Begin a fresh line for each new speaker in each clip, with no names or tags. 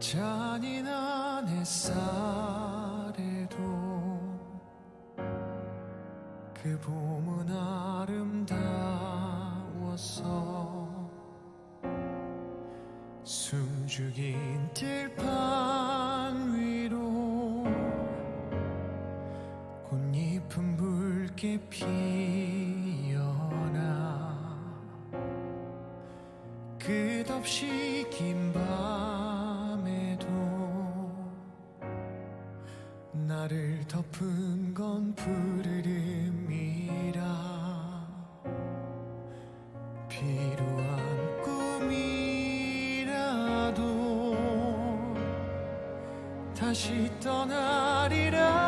잔인한 햇살에도 그 봄은 아름다웠어 숨죽인 들판 위로 꽃잎은 붉게 피어나 끝없이 긴 밤 건 푸르름이라 필요한 꿈이라도 다시 떠나리라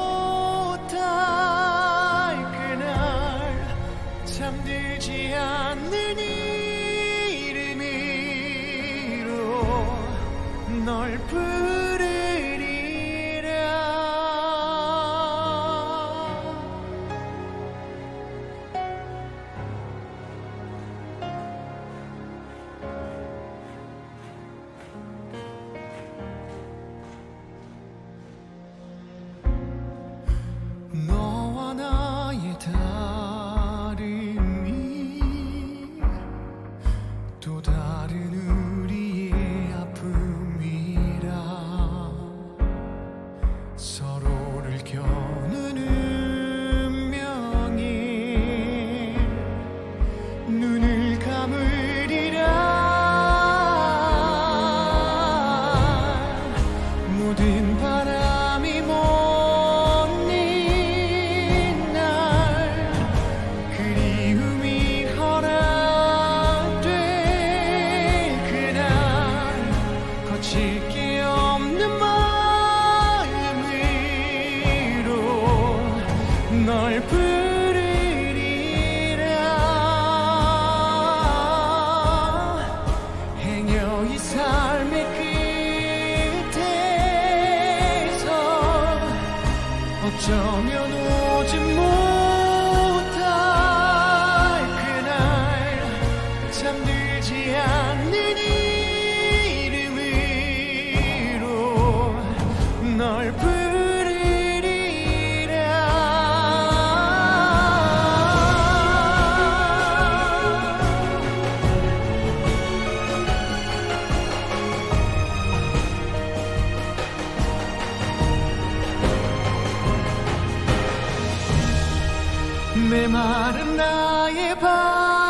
이름 서로 널 부르리라. 행여 이 삶의 끝에서 어쩌면 메마른 나의 밤